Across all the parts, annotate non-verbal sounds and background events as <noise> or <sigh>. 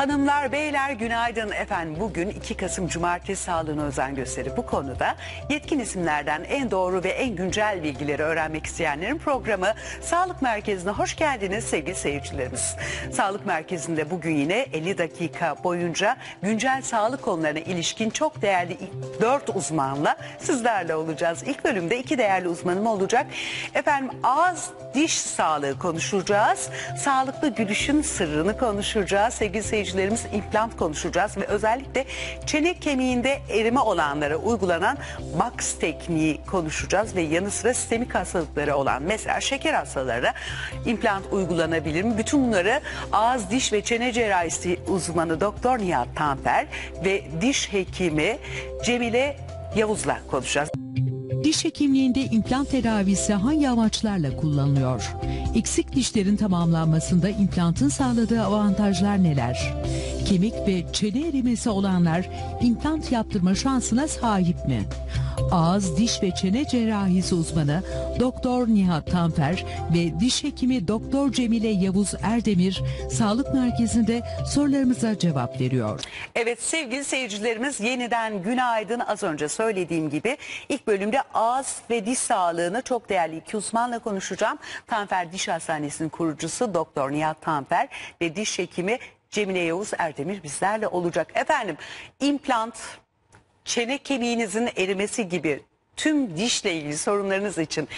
Hanımlar, beyler günaydın efendim. Bugün 2 Kasım Cumartesi sağlığına özen gösterip bu konuda yetkin isimlerden en doğru ve en güncel bilgileri öğrenmek isteyenlerin programı Sağlık Merkezi'ne hoş geldiniz sevgili seyircilerimiz. Sağlık Merkezi'nde bugün yine 50 dakika boyunca güncel sağlık konularına ilişkin çok değerli 4 uzmanla sizlerle olacağız. İlk bölümde iki değerli uzmanım olacak. Efendim ağız diş sağlığı konuşacağız. Sağlıklı gülüşün sırrını konuşacağız. Sevgili seyircilerimiz implant konuşacağız ve özellikle çene kemiğinde erime olanlara uygulanan box tekniği konuşacağız ve yanı sıra sistemik hastalıkları olan mesela şeker hastalarına implant uygulanabilir mi? Bütün bunları ağız, diş ve çene cerrahisi uzmanı Doktor Nihat Tanper ve diş hekimi Cemile Yavuz'la konuşacağız. Diş hekimliğinde implant tedavisi hangi amaçlarla kullanılıyor? Eksik dişlerin tamamlanmasında implantın sağladığı avantajlar neler? Kemik ve çene erimesi olanlar implant yaptırma şansına sahip mi? Ağız, diş ve çene cerrahisi uzmanı Doktor Nihat Tanfer ve diş hekimi Doktor Cemile Yavuz Erdemir sağlık merkezinde sorularımıza cevap veriyor. Evet sevgili seyircilerimiz yeniden günaydın. Az önce söylediğim gibi ilk bölümde ağız ve diş sağlığını çok değerli iki uzmanla konuşacağım. Tanfer Diş Hastanesi'nin kurucusu Doktor Nihat Tanfer ve diş hekimi Cemile Yavuz Erdemir bizlerle olacak. Efendim implant, çene kemiğinizin erimesi gibi tüm dişle ilgili sorunlarınız için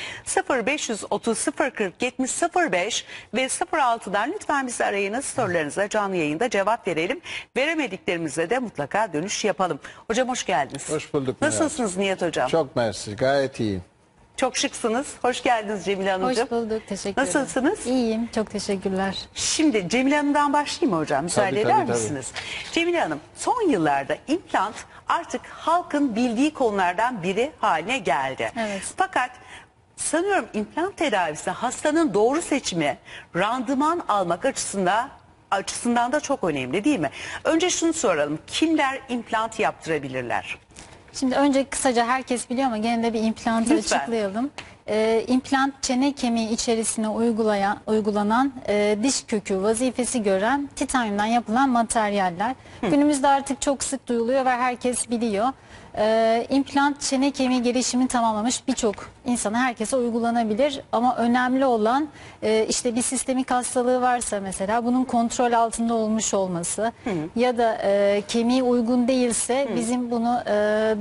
0530 040 70 05 ve 06'dan lütfen bizi arayınız sorularınıza canlı yayında cevap verelim. Veremediklerimize de mutlaka dönüş yapalım. Hocam hoş geldiniz. Hoş bulduk. Nasılsınız Nihat Hocam? Çok, Çok mersi, gayet iyiyim. Şıksınız. Hoş geldiniz Cemile Hanımcığım. Hoş bulduk. Teşekkür ederim. Nasılsınız? İyiyim. Çok teşekkürler. Şimdi Cemile Hanım'dan başlayayım hocam? Müsaade Tabii, eder tabii, tabii. misiniz? Cemile Hanım son yıllarda implant artık halkın bildiği konulardan biri haline geldi. Evet. Fakat sanıyorum implant tedavisi hastanın doğru seçimi randıman almak açısından açısından da çok önemli değil mi? Önce şunu soralım. Kimler implant yaptırabilirler? Şimdi önce kısaca herkes biliyor ama gene de bir implantı Lütfen. açıklayalım. Ee, implant çene kemiği içerisine uygulayan, uygulanan e, diş kökü vazifesi gören titanyumdan yapılan materyaller. Günümüzde artık çok sık duyuluyor ve herkes biliyor. Ee, implant çene kemiği gelişimini tamamlamış birçok insana herkese uygulanabilir ama önemli olan e, işte bir sistemik hastalığı varsa mesela bunun kontrol altında olmuş olması ya da e, kemiği uygun değilse bizim bunu e,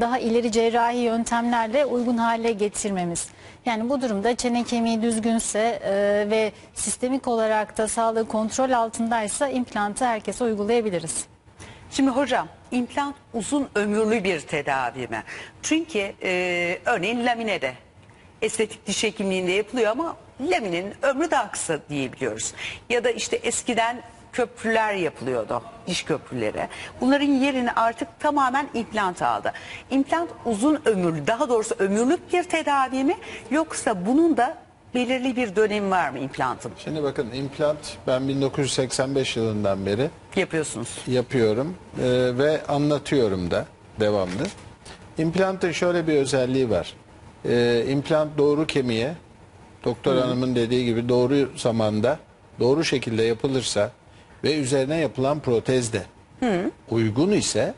daha ileri cerrahi yöntemlerle uygun hale getirmemiz. Yani bu durumda çene kemiği düzgünse e, ve sistemik olarak da sağlığı kontrol altındaysa implantı herkese uygulayabiliriz. Şimdi hocam implant uzun ömürlü bir tedavi mi? Çünkü e, örneğin laminede estetik diş hekimliğinde yapılıyor ama laminin ömrü daha kısa diyebiliyoruz. Ya da işte eskiden köprüler yapılıyordu diş köprüleri. Bunların yerini artık tamamen implant aldı. İmplant uzun ömürlü daha doğrusu ömürlük bir tedavi mi yoksa bunun da belirli bir dönemi var mı implantın? Şimdi bakın implant ben 1985 yılından beri Yapıyorsunuz. yapıyorum e, ve anlatıyorum da devamlı. İmplantın şöyle bir özelliği var. E, implant doğru kemiğe, doktor hanımın dediği gibi doğru zamanda, doğru şekilde yapılırsa ve üzerine yapılan protez de uygun ise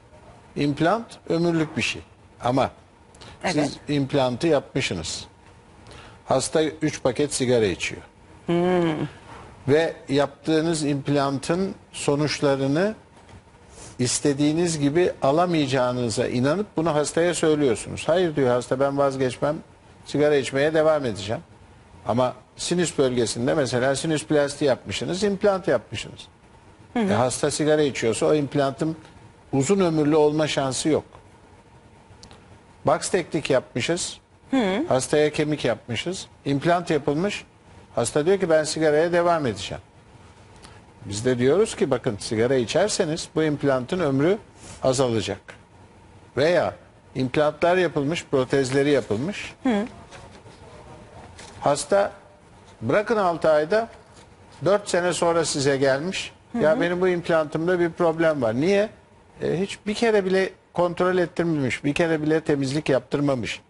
implant ömürlük bir şey. Ama Evet. siz implantı yapmışsınız. Hasta 3 paket sigara içiyor. Ve yaptığınız implantın sonuçlarını istediğiniz gibi alamayacağınıza inanıp bunu hastaya söylüyorsunuz. Hayır diyor hasta ben vazgeçmem sigara içmeye devam edeceğim. Ama sinüs bölgesinde mesela sinüs plasti yapmışsınız, implant yapmışsınız. E, hasta sigara içiyorsa o implantın uzun ömürlü olma şansı yok. Box teknik yapmışız. Hastaya kemik yapmışız. implant yapılmış. Hasta diyor ki ben sigaraya devam edeceğim. Biz de diyoruz ki bakın sigara içerseniz bu implantın ömrü azalacak. Veya implantlar yapılmış, protezleri yapılmış. Hasta bırakın 6 ayda 4 sene sonra size gelmiş. Ya benim bu implantımda bir problem var. Niye? E, hiç bir kere bile kontrol ettirmemiş. Bir kere bile temizlik yaptırmamış.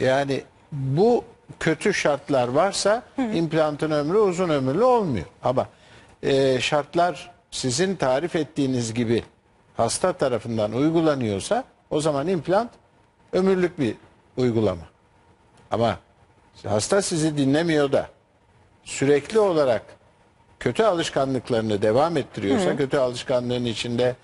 Yani bu kötü şartlar varsa implantın ömrü uzun ömürlü olmuyor. Ama e, şartlar sizin tarif ettiğiniz gibi hasta tarafından uygulanıyorsa o zaman implant ömürlük bir uygulama. Ama hasta sizi dinlemiyor da sürekli olarak kötü alışkanlıklarını devam ettiriyorsa kötü alışkanlığın içinde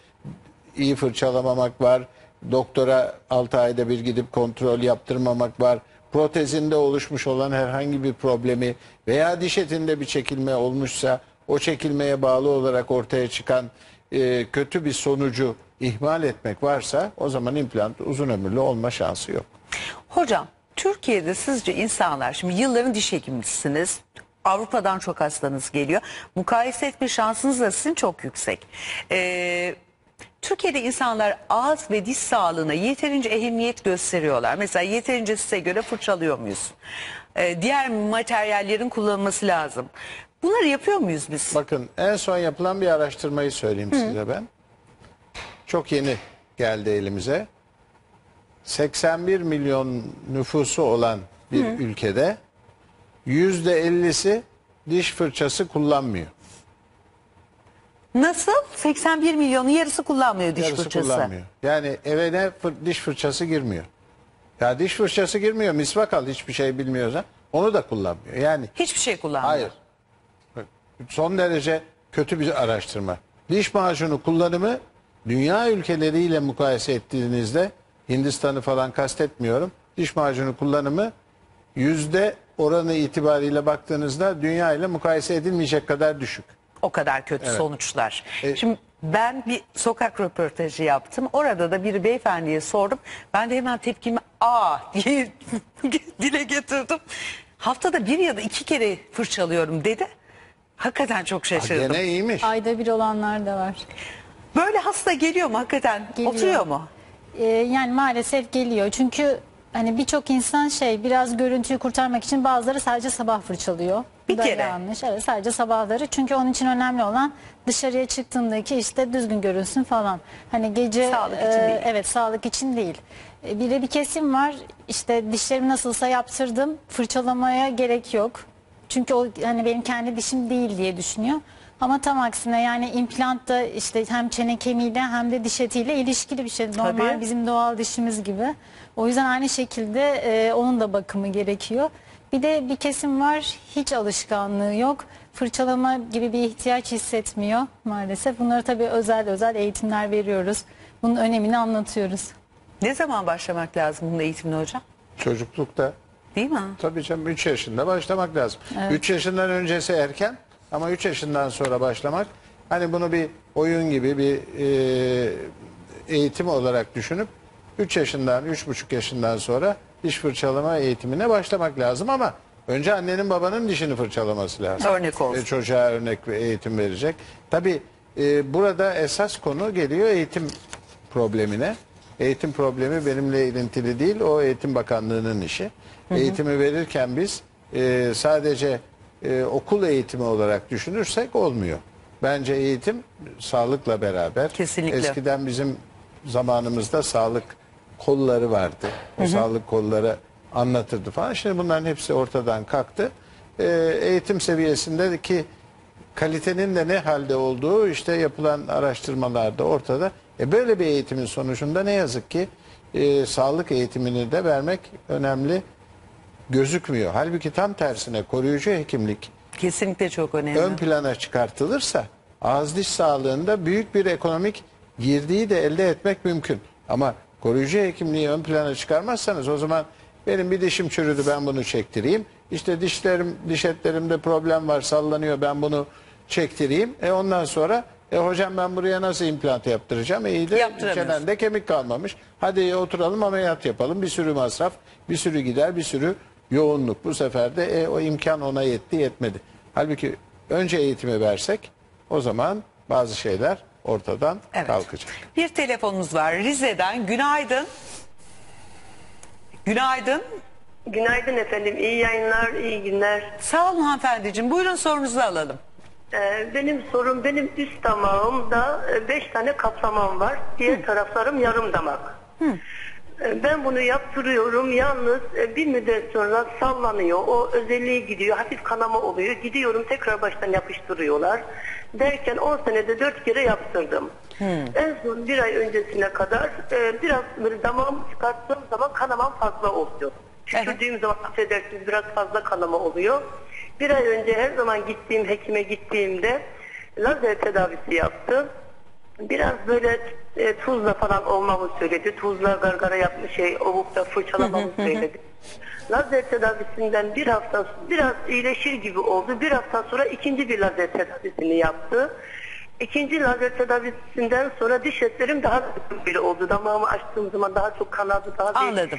iyi fırçalamamak var. Doktora 6 ayda bir gidip kontrol yaptırmamak var. Protezinde oluşmuş olan herhangi bir problemi veya diş etinde bir çekilme olmuşsa o çekilmeye bağlı olarak ortaya çıkan e, kötü bir sonucu ihmal etmek varsa o zaman implant uzun ömürlü olma şansı yok. Hocam Türkiye'de sizce insanlar şimdi yılların diş hekimisiniz. Avrupa'dan çok hastanız geliyor. Mukayese etme şansınız da sizin çok yüksek. Ee, Türkiye'de insanlar ağız ve diş sağlığına yeterince ehemmiyet gösteriyorlar. Mesela yeterince size göre fırçalıyor muyuz? Ee, diğer materyallerin kullanılması lazım. Bunları yapıyor muyuz biz? Bakın en son yapılan bir araştırmayı söyleyeyim size ben. Çok yeni geldi elimize. 81 milyon nüfusu olan bir ülkede yüzde 50'si diş fırçası kullanmıyor. Nasıl? 81 milyonun yarısı kullanmıyor diş Yarısı fırçası. kullanmıyor. Yani evine fır- diş fırçası girmiyor. Ya diş fırçası girmiyor. Misvak al hiçbir şey bilmiyorsa onu da kullanmıyor. Yani Hiçbir şey kullanmıyor. Hayır. Bak, Son derece kötü bir araştırma. Diş macunu kullanımı dünya ülkeleriyle mukayese ettiğinizde Hindistan'ı falan kastetmiyorum. Diş macunu kullanımı yüzde oranı itibariyle baktığınızda dünya ile mukayese edilmeyecek kadar düşük. O kadar kötü sonuçlar. E- Şimdi ben bir sokak röportajı yaptım. Orada da bir beyefendiye sordum. Ben de hemen tepkimi aa <laughs> diye dile getirdim. Haftada bir ya da iki kere fırçalıyorum dedi. Hakikaten çok Ha, şaşırdım. Gene iyiymiş. Ayda bir olanlar da var. Böyle hasta geliyor mu hakikaten? Geliyor. Oturuyor mu? Ee, yani maalesef geliyor. Çünkü hani birçok insan şey biraz görüntüyü kurtarmak için bazıları sadece sabah fırçalıyor. Bir da kere. yanlış. Evet sadece sabahları. Çünkü onun için önemli olan dışarıya çıktığındaki işte düzgün görünsün falan. Hani gece Sağlık için e, değil. Evet sağlık için değil. E, Bir de bir kesim var. İşte dişlerimi nasılsa yaptırdım. Fırçalamaya gerek yok. Çünkü o hani benim kendi dişim değil diye düşünüyor. Ama tam aksine yani implant da işte hem çene kemiğiyle hem de diş etiyle ilişkili bir şey. Normal Tabii. bizim doğal dişimiz gibi. O yüzden aynı şekilde e, onun da bakımı gerekiyor. Bir de bir kesim var hiç alışkanlığı yok. Fırçalama gibi bir ihtiyaç hissetmiyor maalesef. Bunları tabii özel özel eğitimler veriyoruz. Bunun önemini anlatıyoruz. Ne zaman başlamak lazım bunun eğitimine hocam? Çocuklukta Değil mi? Tabii canım 3 yaşında başlamak lazım. 3 yaşından öncesi erken ama 3 yaşından sonra başlamak hani bunu bir oyun gibi bir e, eğitim olarak düşünüp 3 yaşından 3,5 yaşından sonra diş fırçalama eğitimine başlamak lazım ama önce annenin babanın dişini fırçalaması lazım. Örnek olsun. Ve çocuğa örnek ve eğitim verecek. Tabii e, burada esas konu geliyor eğitim problemine. Eğitim problemi benimle ilintili değil, o Eğitim Bakanlığı'nın işi. Eğitimi verirken biz e, sadece e, okul eğitimi olarak düşünürsek olmuyor. Bence eğitim sağlıkla beraber. Kesinlikle. Eskiden bizim zamanımızda sağlık kolları vardı. O sağlık kolları anlatırdı falan. Şimdi bunların hepsi ortadan kalktı. E, eğitim seviyesindeki kalitenin de ne halde olduğu işte yapılan araştırmalarda ortada. E böyle bir eğitimin sonucunda ne yazık ki e, sağlık eğitimini de vermek önemli gözükmüyor. Halbuki tam tersine koruyucu hekimlik Kesinlikle çok önemli. ön plana çıkartılırsa ağız diş sağlığında büyük bir ekonomik girdiği de elde etmek mümkün. Ama koruyucu hekimliği ön plana çıkarmazsanız o zaman benim bir dişim çürüdü ben bunu çektireyim. İşte dişlerim, diş etlerimde problem var sallanıyor ben bunu çektireyim. E ondan sonra e hocam ben buraya nasıl implant yaptıracağım? E iyi de çenende kemik kalmamış. Hadi oturalım ameliyat yapalım. Bir sürü masraf, bir sürü gider, bir sürü yoğunluk. Bu sefer de e, o imkan ona yetti yetmedi. Halbuki önce eğitimi versek o zaman bazı şeyler ortadan Evet. kalkacak. Bir telefonumuz var Rize'den. Günaydın. Günaydın. Günaydın efendim. İyi yayınlar, iyi günler. Sağ olun hanımefendiciğim. Buyurun sorunuzu alalım. Ee, benim sorum benim üst damağımda 5 tane kaplamam var. Diğer taraflarım yarım damak. E, Ben bunu yaptırıyorum. Yalnız e, bir müddet sonra sallanıyor. O özelliği gidiyor. Hafif kanama oluyor. Gidiyorum tekrar baştan yapıştırıyorlar. Derken 10 senede 4 kere yaptırdım. En son bir ay öncesine kadar e, biraz böyle damağımı çıkarttığım zaman kanamam fazla oluyor. Düşürdüğüm zaman affedersiniz biraz fazla kanama oluyor. Bir ay önce her zaman gittiğim hekime gittiğimde lazer tedavisi yaptı. Biraz böyle e, tuzla falan olmamı söyledi. Tuzla gargara yapmış şey, ovukta fırçalamamı söyledi. Lazer tedavisinden bir hafta biraz iyileşir gibi oldu. Bir hafta sonra ikinci bir lazer tedavisini yaptı. İkinci lazer tedavisinden sonra diş etlerim daha böyle oldu. Damağımı açtığım zaman daha çok kanadı. Daha Anladım.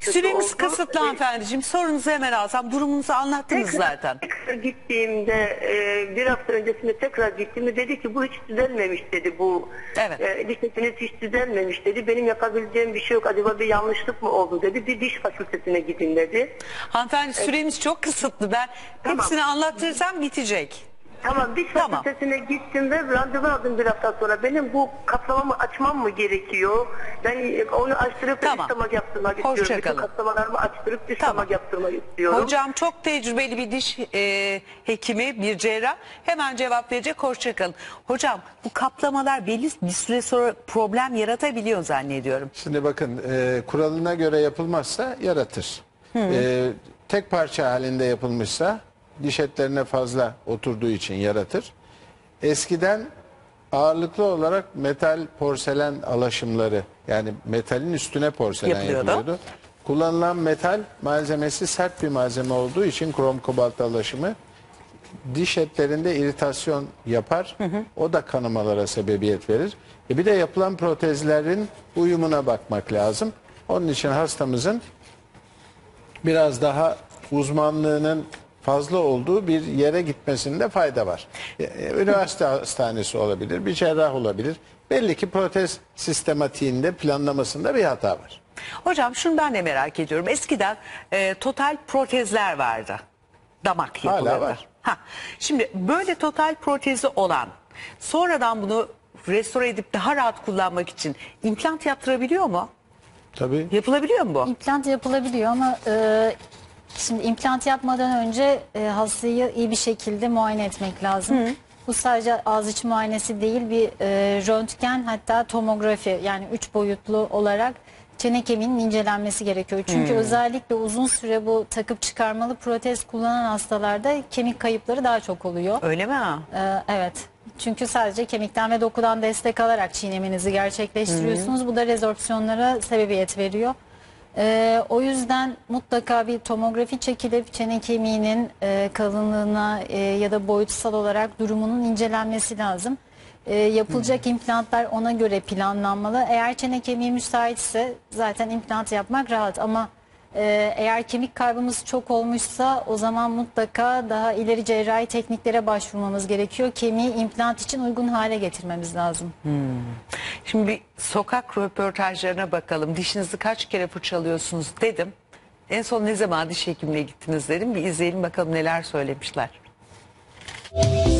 Süremiz oldu. kısıtlı hanımefendiciğim. Sorunuzu hemen alsam. Durumunuzu anlattınız Tekrar- zaten. Tekrar gittiğimde e, bir hafta öncesinde tekrar gittiğimde dedi ki bu hiç düzelmemiş dedi bu. Evet. E, diş etiniz hiç düzelmemiş dedi. Benim yapabileceğim bir şey yok. Acaba bir yanlışlık mı oldu dedi. Bir diş fakültesine gidin dedi. Hanımefendi süremiz çok kısıtlı. Ben Tamam. hepsini anlatırsam bitecek. Tamam diş Tamam. fakültesine gittim ve randevu aldım bir hafta sonra. Benim bu kaplamamı açmam mı gerekiyor? Ben onu açtırıp Tamam. diş damak yaptırmak Hoşça istiyorum. Bütün kalın. kaplamalarımı açtırıp diş Tamam. damak yaptırmak istiyorum. Hocam çok tecrübeli bir diş e, hekimi, bir cerrah. Hemen cevap verecek. Hoşçakalın. Hocam bu kaplamalar belli bir süre sonra problem yaratabiliyor zannediyorum. Şimdi bakın e, kuralına göre yapılmazsa yaratır. E, tek parça halinde yapılmışsa diş etlerine fazla oturduğu için yaratır. Eskiden ağırlıklı olarak metal porselen alaşımları yani metalin üstüne porselen Yapılıyordu. yapılıyordu. Kullanılan metal malzemesi sert bir malzeme olduğu için krom kobalt alaşımı diş etlerinde iritasyon yapar. O da kanamalara sebebiyet verir. E bir de yapılan protezlerin uyumuna bakmak lazım. Onun için hastamızın biraz daha uzmanlığının fazla olduğu bir yere gitmesinde fayda var. E, e, Üniversite hastanesi olabilir, bir cerrah olabilir. Belli ki protez sistematiğinde planlamasında bir hata var. Hocam şunu ben de merak ediyorum. Eskiden e, total protezler vardı. Damak Hala var. Ha, şimdi böyle total protezi olan sonradan bunu restore edip daha rahat kullanmak için implant yaptırabiliyor mu? Tabii. Yapılabiliyor mu bu? İmplant yapılabiliyor ama e, şimdi implant yapmadan önce e, hastayı iyi bir şekilde muayene etmek lazım. Bu sadece ağız içi muayenesi değil bir e, röntgen hatta tomografi yani üç boyutlu olarak çene kemiğinin incelenmesi gerekiyor. Çünkü özellikle uzun süre bu takıp çıkarmalı protez kullanan hastalarda kemik kayıpları daha çok oluyor. Öyle mi? Ee, evet. Çünkü sadece kemikten ve dokudan destek alarak çiğnemenizi gerçekleştiriyorsunuz. Bu da rezorpsiyonlara sebebiyet veriyor. Ee, o yüzden mutlaka bir tomografi çekilip çene kemiğinin e, kalınlığına e, ya da boyutsal olarak durumunun incelenmesi lazım. Ee, yapılacak implantlar ona göre planlanmalı. Eğer çene kemiği müsaitse zaten implant yapmak rahat ama ee, eğer kemik kaybımız çok olmuşsa o zaman mutlaka daha ileri cerrahi tekniklere başvurmamız gerekiyor. Kemiği implant için uygun hale getirmemiz lazım. Şimdi bir sokak röportajlarına bakalım. Dişinizi kaç kere fırçalıyorsunuz dedim. En son ne zaman diş hekimine gittiniz dedim. Bir izleyelim bakalım neler söylemişler. En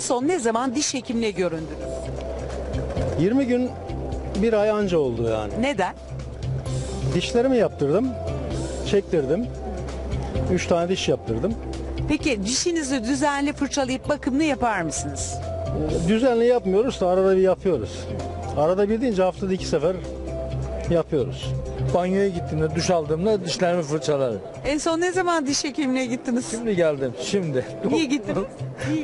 son ne zaman diş hekimine göründünüz? 20 gün bir ay anca oldu yani. Neden? Dişlerimi yaptırdım, çektirdim. 3 tane diş yaptırdım. Peki dişinizi düzenli fırçalayıp bakımını yapar mısınız? Düzenli yapmıyoruz da arada bir yapıyoruz. Arada bir deyince haftada iki sefer yapıyoruz. Banyoya gittiğimde duş aldığımda dişlerimi fırçalarım. En son ne zaman diş hekimine gittiniz? Şimdi geldim şimdi. Niye gittiniz?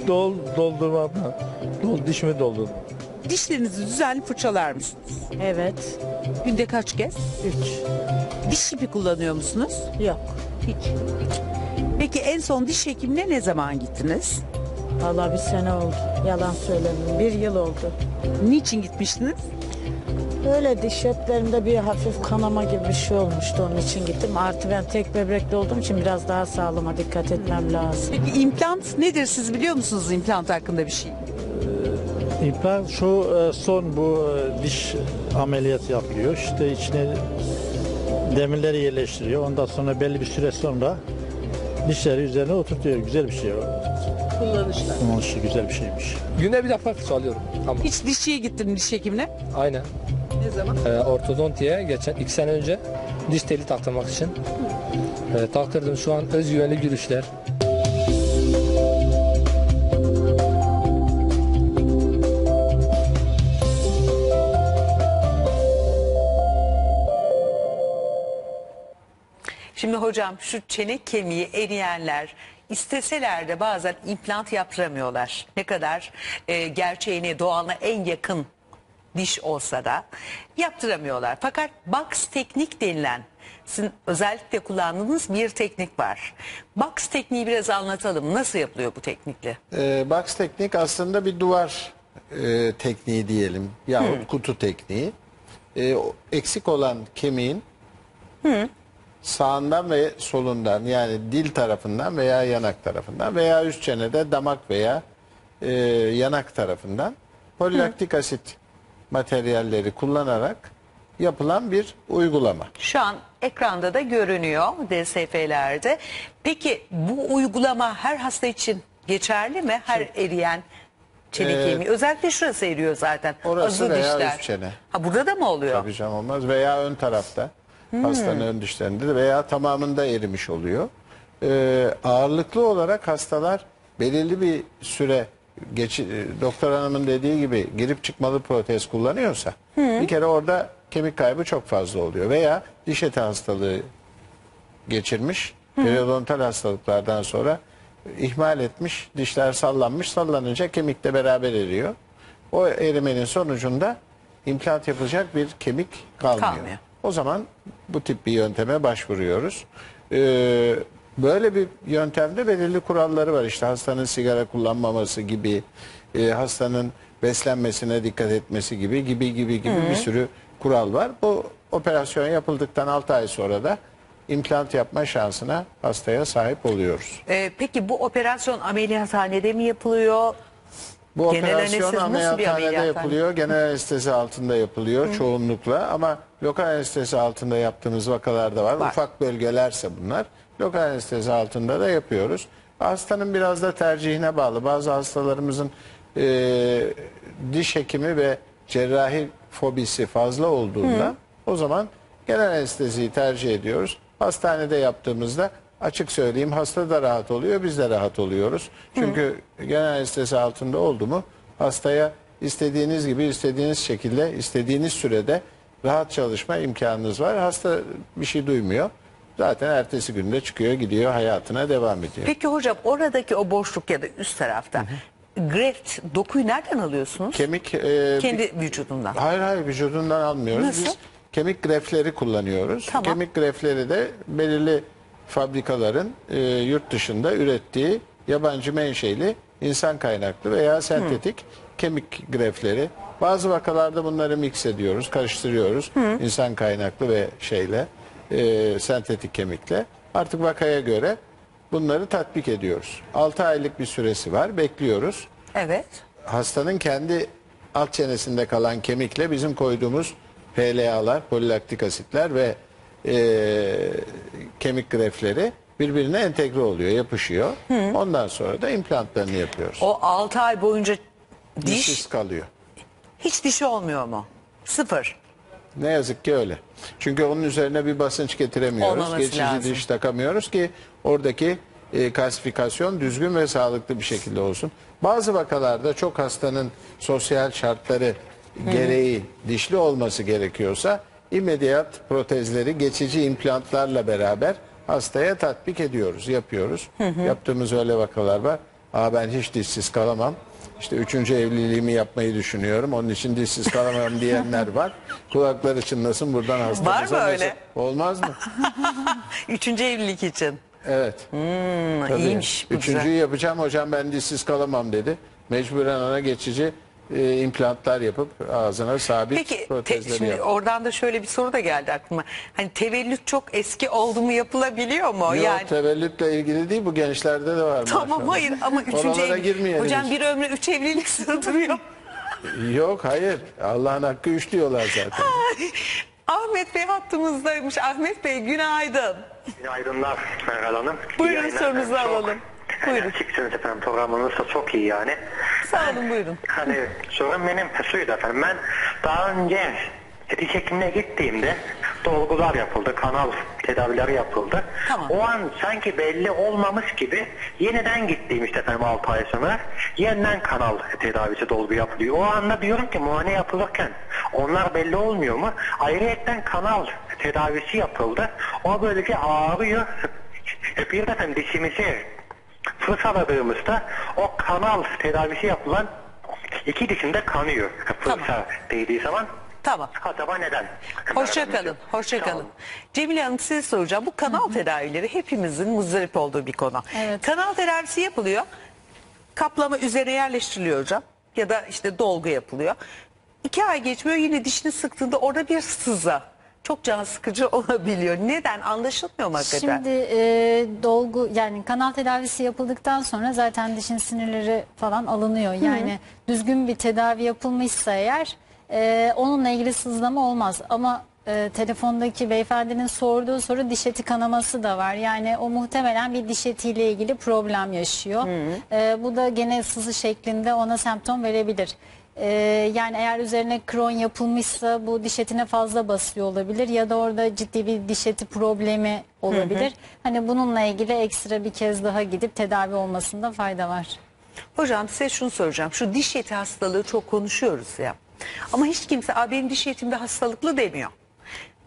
Dol, doldurmadan. Dol, dişimi doldurdum. Dişlerinizi düzenli fırçalar mısınız? Evet. Günde kaç kez? Üç. Diş ipi kullanıyor musunuz? Yok. Hiç. Peki en son diş hekimine ne zaman gittiniz? Vallahi bir sene oldu. Yalan söylemeyeyim. Bir yıl oldu. Niçin gitmiştiniz? Öyle diş etlerimde bir hafif kanama gibi bir şey olmuştu. Onun için gittim. Artı ben tek böbrekli olduğum için biraz daha sağlığıma dikkat etmem lazım. Peki implant nedir siz biliyor musunuz implant hakkında bir şey? İmplant şu e, son bu e, diş ameliyatı yapılıyor. İşte içine demirleri yerleştiriyor. Ondan sonra belli bir süre sonra Dişleri üzerine oturtuyor. Güzel bir şey o. Kullanışlar. Kullanışı güzel bir şeymiş. Günde bir defa fırçalıyorum. Ama Hiç dişçiye gittin mi diş hekimine? aynen. Zaman? Ee, ortodontiye geçen iki sene önce diş teli taktırmak için. Ee, taktırdım şu an özgüvenli gülüşler. Şimdi hocam şu çene kemiği eriyenler isteseler de bazen implant yaptıramıyorlar. Ne kadar e, gerçeğine doğalına en yakın diş olsa da yaptıramıyorlar. Fakat box teknik denilen sizin özellikle kullandığınız bir teknik var. Box tekniği biraz anlatalım. Nasıl yapılıyor bu teknikle? Ee, box teknik aslında bir duvar e, tekniği diyelim yahut kutu tekniği. O eksik olan kemiğin sağından ve solundan yani dil tarafından veya yanak tarafından veya üst çenede damak veya e, yanak tarafından polilaktik asit materyalleri kullanarak yapılan bir uygulama. Şu an ekranda da görünüyor DSF'lerde. Peki bu uygulama her hasta için geçerli mi? Her eriyen çene Ee, kemiği. Özellikle şurası eriyor zaten. Orası Azı veya dişler. üst çene. Ha burada da mı oluyor? Tabii canım olmaz veya ön tarafta hastanın ön dişlerinde de veya tamamında erimiş oluyor. Ee, ağırlıklı olarak hastalar belirli bir süre geç, e, doktor hanımın dediği gibi girip çıkmalı protez kullanıyorsa bir kere orada kemik kaybı çok fazla oluyor veya diş eti hastalığı geçirmiş periodontal hastalıklardan sonra ihmal etmiş dişler sallanmış sallanınca kemik de beraber eriyor. O erimenin sonucunda implant yapılacak bir kemik kalmıyor. Kalmıyor. O zaman bu tip bir yönteme başvuruyoruz. Ee, böyle bir yöntemde belirli kuralları var. İşte hastanın sigara kullanmaması gibi, e, hastanın beslenmesine dikkat etmesi gibi gibi gibi gibi bir sürü kural var. Bu operasyon yapıldıktan 6 ay sonra da implant yapma şansına hastaya sahip oluyoruz. Ee, peki bu operasyon ameliyathanede mi yapılıyor? Bu Genel operasyon anestezi nasıl bir ameliyathanede ameliyathane? yapılıyor. Genel anestezi altında yapılıyor çoğunlukla ama lokal anestezi altında yaptığımız vakalar da var. Var. Ufak bölgelerse bunlar. Lokal anestezi altında da yapıyoruz. Hastanın biraz da tercihine bağlı. Bazı hastalarımızın e, diş hekimi ve cerrahi fobisi fazla olduğunda o zaman genel anesteziyi tercih ediyoruz. Hastanede yaptığımızda açık söyleyeyim hasta da rahat oluyor biz de rahat oluyoruz. Çünkü genel anestezi altında oldu mu hastaya istediğiniz gibi istediğiniz şekilde istediğiniz sürede rahat çalışma imkanınız var. Hasta bir şey duymuyor. Zaten ertesi günde çıkıyor gidiyor hayatına devam ediyor. Peki hocam oradaki o boşluk ya da üst tarafta greft dokuyu nereden alıyorsunuz? Kemik e, Kendi vücudundan. Hayır hayır vücudundan almıyoruz. Nasıl? Biz kemik grefleri kullanıyoruz. Tamam. Kemik grefleri de belirli fabrikaların e, yurt dışında ürettiği yabancı menşeli insan kaynaklı veya sentetik kemik grefleri. Bazı vakalarda bunları mix ediyoruz, karıştırıyoruz. insan kaynaklı ve şeyle e, sentetik kemikle. Artık vakaya göre bunları tatbik ediyoruz. 6 aylık bir süresi var, bekliyoruz Evet. hastanın kendi alt çenesinde kalan kemikle bizim koyduğumuz PLA'lar, polilaktik asitler ve e, kemik grefleri birbirine entegre oluyor, yapışıyor. Ondan sonra da implantlarını yapıyoruz. O 6 ay boyunca diş Dişsiz kalıyor. hiç dişi olmuyor mu? Sıfır. Ne yazık ki öyle. Çünkü onun üzerine bir basınç getiremiyoruz. Olmaması Geçici lazım. diş takamıyoruz ki oradaki e, kalsifikasyon düzgün ve sağlıklı bir şekilde olsun. Bazı vakalarda çok hastanın sosyal şartları gereği dişli olması gerekiyorsa imediyat protezleri geçici implantlarla beraber hastaya tatbik ediyoruz, yapıyoruz. Yaptığımız öyle vakalar var. Aa ben hiç dişsiz kalamam. İşte üçüncü evliliğimi yapmayı düşünüyorum. Onun için dişsiz kalamam <laughs> diyenler var. Kulakları çınlasın buradan hastamıza. öyle? mesaj- Olmaz mı? <laughs> Üçüncü evlilik için. Evet. Hmm, iyiymiş bu Üçüncüyü güzel. yapacağım hocam ben dişsiz kalamam dedi. Mecburen ona geçici e, implantlar yapıp ağzına sabit Peki te- protezleri şimdi yaptı. oradan da şöyle bir soru da geldi aklıma. Hani tevellüt çok eski oldu mu yapılabiliyor mu? Yok yani tevellütle ilgili değil bu gençlerde de var. Tamam maşallah. hayır ama üçüncü Oralara evlilik. girmeyelim Hocam hiç. bir ömre üç evlilik <laughs> sığdırıyor. Yok hayır Allah'ın hakkı üç diyorlar zaten. Ahmet Bey hattımızdaymış. Ahmet Bey günaydın. Günaydınlar Meral Hanım. Buyurun, yayınlar. sorunuzu Çok alalım. Buyurun. Enerjiksiniz efendim programınız da çok iyi yani. Sağ olun buyurun. Hani sorum benim şuydu efendim ben daha önce diş hekimine gittiğimde dolgular yapıldı, kanal tedavileri yapıldı. Tamam. O an sanki belli olmamış gibi yeniden gittiğim işte efendim 6 ay sonra yeniden kanal tedavisi dolgu yapılıyor. O anda diyorum ki muayene yapılırken onlar belli olmuyor mu? Ayrıyetten kanal tedavisi yapıldı. O böylece ağrıyor. Bir de efendim dişimizi fırçaladığımızda o kanal tedavisi yapılan iki dişimde kanıyor. Fırça değdiği zaman. Tamam. Acaba neden? Hoşça kalın. Hoşça Sağ kalın. olun. Cemile Hanım size soracağım. Bu kanal tedavileri hepimizin muzdarip olduğu bir konu. Evet. Kanal tedavisi yapılıyor. Kaplama üzerine yerleştiriliyor hocam. Ya da işte dolgu yapılıyor. İki ay geçmiyor yine dişini sıktığında orada bir sızı. Çok can sıkıcı <laughs> olabiliyor. Neden? Anlaşılmıyor mu hakikaten? Şimdi e, dolgu yani kanal tedavisi yapıldıktan sonra zaten dişin sinirleri falan alınıyor. Yani düzgün bir tedavi yapılmışsa eğer e, onunla ilgili sızlama olmaz. Ama e, telefondaki beyefendinin sorduğu soru diş eti kanaması da var. Yani o muhtemelen bir diş etiyle ilgili problem yaşıyor. E, bu da gene sızı şeklinde ona semptom verebilir. Ee, yani eğer üzerine kron yapılmışsa bu diş etine fazla basıyor olabilir ya da orada ciddi bir diş eti problemi olabilir. Hani bununla ilgili ekstra bir kez daha gidip tedavi olmasında fayda var. Hocam size şunu soracağım. Şu diş eti hastalığı çok konuşuyoruz ya. Ama hiç kimse Aa, benim diş etimde hastalıklı demiyor.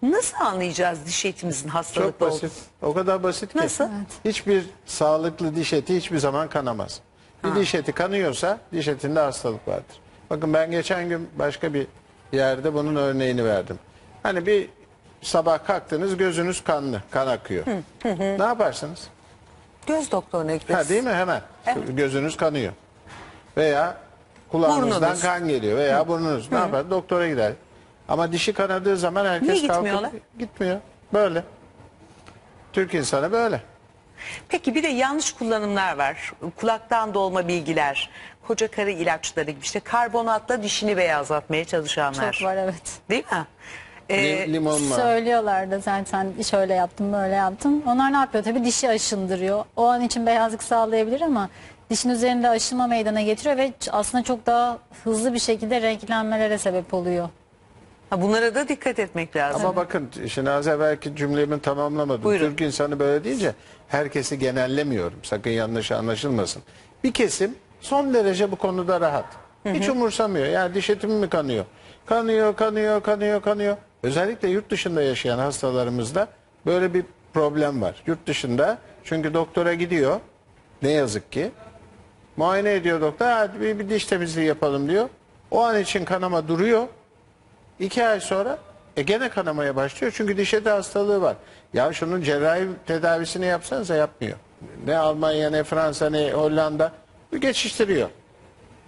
Nasıl anlayacağız diş etimizin Çok hastalıklı basit. olduğunu? O kadar basit ki. Nasıl? Hiçbir sağlıklı diş eti hiçbir zaman kanamaz. Bir diş eti kanıyorsa diş etinde hastalık vardır. Bakın ben geçen gün başka bir yerde bunun örneğini verdim. Hani bir sabah kalktınız gözünüz kanlı, kan akıyor. Ne yaparsınız? Göz doktoruna gideriz. Ha değil mi hemen? Gözünüz kanıyor. Veya kulağınızdan Burnunuz. kan geliyor veya burnunuz. Ne yapar? Doktora gider. Ama dişi kanadığı zaman herkes Niye kalkıp gitmiyorlar? gitmiyor. Böyle. Türk insanı böyle. Peki bir de yanlış kullanımlar var. Kulaktan dolma bilgiler, koca karı ilaçları gibi işte karbonatla dişini beyazlatmaya çalışanlar. Çok var evet. Değil mi? Ee, Lim- limon var. Söylüyorlar da zaten şöyle yaptım böyle yaptım. Onlar ne yapıyor? Tabii dişi aşındırıyor. O an için beyazlık sağlayabilir ama dişin üzerinde aşınma meydana getiriyor ve aslında çok daha hızlı bir şekilde renklenmelere sebep oluyor. ha, bunlara da dikkat etmek lazım. Ama bakın şimdi az evvelki cümlemi tamamlamadım. Buyurun. Türk insanı böyle deyince herkesi genellemiyorum. Sakın yanlış anlaşılmasın. Bir kesim son derece bu konuda rahat. Hiç umursamıyor. Yani diş etim mi kanıyor? Kanıyor, kanıyor, kanıyor, kanıyor. Özellikle yurt dışında yaşayan hastalarımızda böyle bir problem var. Yurt dışında çünkü doktora gidiyor. Ne yazık ki. Muayene ediyor doktor. Hadi bir, bir diş temizliği yapalım diyor. O an için kanama duruyor. İki ay sonra e gene kanamaya başlıyor çünkü diş eti hastalığı var. Ya şunun cerrahi tedavisini yapsanıza yapmıyor. Ne Almanya ne Fransa ne Hollanda geçiştiriyor.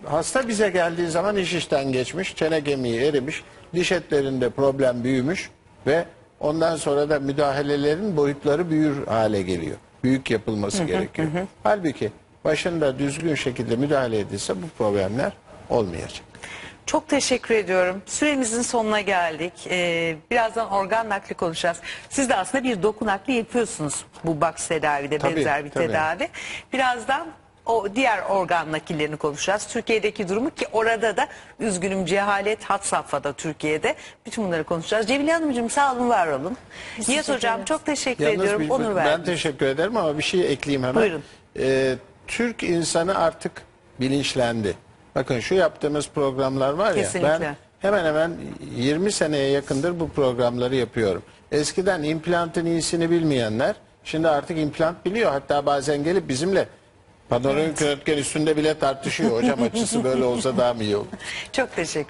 Hasta bize geldiği zaman iş işten geçmiş, çene kemiği erimiş, diş etlerinde problem büyümüş ve ondan sonra da müdahalelerin boyutları büyür hale geliyor. Büyük yapılması gerekiyor. Halbuki başında düzgün şekilde müdahale edilse bu problemler olmayacak. Çok teşekkür ediyorum. Süremizin sonuna geldik. Ee, birazdan organ nakli konuşacağız. Siz de aslında bir doku nakli yapıyorsunuz bu box tedavide Tabii, benzer bir tabii. tedavi. Birazdan o diğer organ nakillerini konuşacağız. Türkiye'deki durumu ki orada da üzgünüm cehalet hat safhada Türkiye'de. Bütün bunları konuşacağız. Cemile Hanımcığım sağ olun var olun. Nihat teşekkür Hocam çok teşekkür Yalnız ediyorum. bir- Onur ben verdiniz. teşekkür ederim ama bir şey ekleyeyim hemen. Buyurun. Ee, Türk insanı artık bilinçlendi. Bakın şu yaptığımız programlar var ya Kesinlikle. ben hemen hemen 20 seneye yakındır bu programları yapıyorum. Eskiden implantın iyisini bilmeyenler şimdi artık implant biliyor. Hatta bazen gelip bizimle panoramik röntgen üstünde bile tartışıyor. Hocam açısı böyle olsa daha mı iyi olur? <laughs> Çok teşekkür